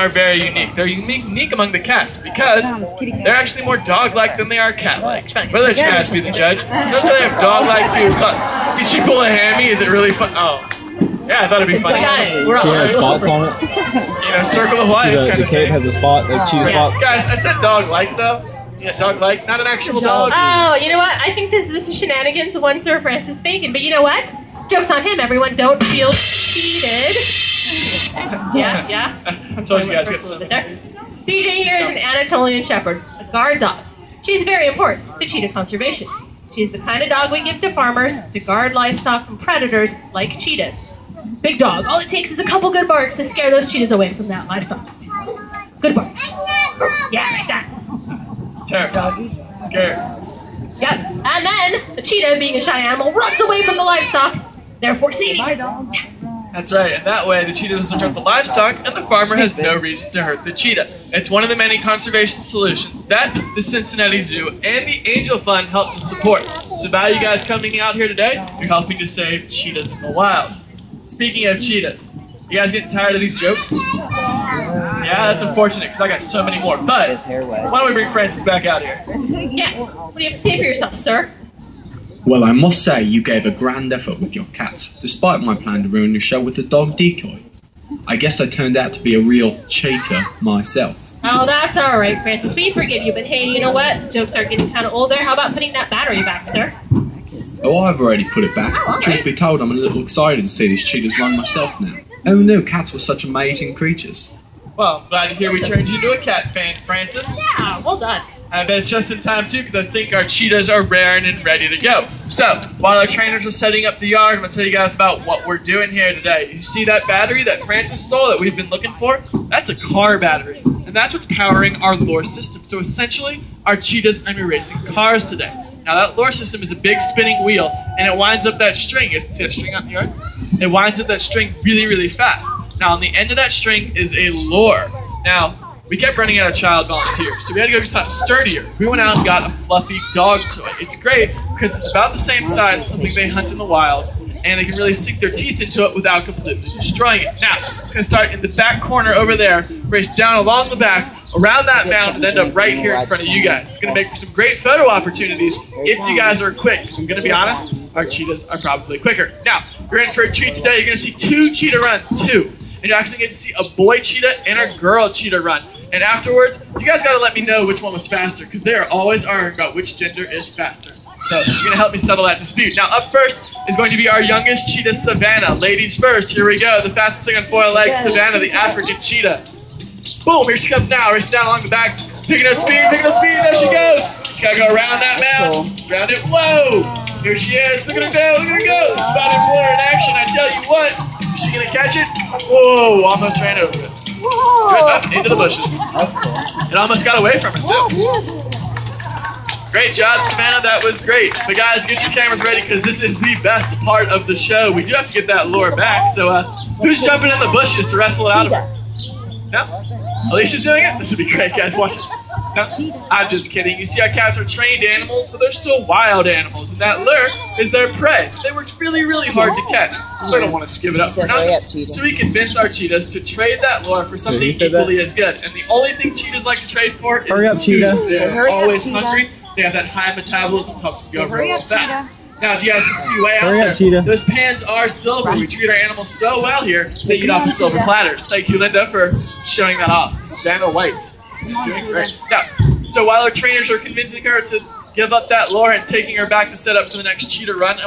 are very unique. They're unique, unique among the cats because they're actually more dog-like than they are cat-like. We'll let you guys be the judge. Notice how they have dog-like few claws. Did she pull a hammy? Is it really fun? Oh. Yeah, I thought it'd be funny. Guys, we're She all has spots on it. You know, circle of See, life the, kind the of cape thing. has a spot, like cheetah oh, Yeah. spots. Guys, I said dog-like though. Yeah, dog-like, not an actual dog. Oh, you know what? I think this this is shenanigans of one Sir Francis Bacon. But you know what? Joke's on him. Everyone, don't feel cheated. Yeah, yeah. I'm told you guys. Get some. little bit there. CJ here is an Anatolian Shepherd, a guard dog. She's very important to cheetah conservation. She's the kind of dog we give to farmers to guard livestock from predators like cheetahs. Big dog. All it takes is a couple good barks to scare those cheetahs away from that livestock. Good barks. Yeah, like that. Terrified. Scared. Yep. And then the cheetah, being a shy animal, runs away from the livestock, therefore saving. That's right, and that way the cheetah doesn't hurt the livestock, and the farmer has no reason to hurt the cheetah. It's one of the many conservation solutions that the Cincinnati Zoo and the Angel Fund help to support. So by you guys coming out here today, you're helping to save cheetahs in the wild. Speaking of cheetahs, you guys getting tired of these jokes? Yeah, that's unfortunate because I got so many more. But why don't we bring Francis back out here? Yeah. What do you have to say for yourself, sir? Well, I must say you gave a grand effort with your cats, despite my plan to ruin your show with the dog decoy. I guess I turned out to be a real cheater myself. Oh, that's all right, Francis. We forgive you. But hey, you know what? Jokes are getting kind of old there. How about putting that battery back, sir? Oh, I've already put it back. Oh, Truth right. be told, I'm a little excited to see these cheetahs run myself now. Oh no, cats were such amazing creatures. Well, glad to hear we turned you into a cat fan, Francis. Yeah, well done. Bet it's just in time too, because I think our cheetahs are raring and ready to go. So, while our trainers are setting up the yard, I'm gonna tell you guys about what we're doing here today. You see that battery that Francis stole that we've been looking for? That's a car battery, and that's what's powering our lure system. So essentially, our cheetahs are gonna be racing cars today. Now that lure system is a big spinning wheel, and it winds up that string. See that string in the yard? It winds up that string really, really fast. Now on the end of that string is a lure. Now we kept running out of child volunteers, so we had to go get something sturdier. We went out and got a fluffy dog toy. It's great because it's about the same size as something they hunt in the wild, and they can really sink their teeth into it without completely destroying it. Now, it's gonna start in the back corner over there, race down along the back, around that mound, and end up right here in front of you guys. It's gonna make for some great photo opportunities if you guys are quick. 'cause I'm gonna be honest, our cheetahs are probably quicker. Now, you're in for a treat today. You're gonna see two cheetah runs, two. And you're actually going to see a boy cheetah and a girl cheetah run. And afterwards, you guys got to let me know which one was faster because they are always arguing about which gender is faster. So you're going to help me settle that dispute. Now, up first is going to be our youngest cheetah, Savannah. Ladies first. Here we go. The fastest thing on four legs, Savannah, the African cheetah. Boom, here she comes now, racing down along the back, picking up speed, picking up speed, there she goes. She gotta go around that mound, around it, whoa! Here she is, look at her go, look at her go! Spotted for in action, I tell you what. Is she gonna catch it? Whoa, almost ran over it. Good, into the bushes. That's cool. It almost got away from her too. Great job, Savannah. That was great. But guys, get your cameras ready because this is the best part of the show. We do have to get that lure back. So, uh, who's jumping in the bushes to wrestle it out of her? No? Alicia's doing it? This would be great, guys. Watch it. No? I'm just kidding. You see, our cats are trained animals, but they're still wild animals. And that lure is their prey. They worked really, really hard to catch. So they don't want to just give it up for So nothing. So we convince our cheetahs to trade that lure for something he that? equally as good. And the only thing cheetahs like to trade for is Hurry up, food. cheetah. They're hurry up, always cheetah. hungry. They have that high metabolism, helps them go hurry real up, fast. Now, if you guys can see way out Hurry up, cheetah. those pans are silver. We treat our animals so well here. They eat off the silver platters. Thank you, Linda, for showing that off. Savannah White, Now, so while our trainers are convincing her to give up that lure and taking her back to set up for the next cheetah run,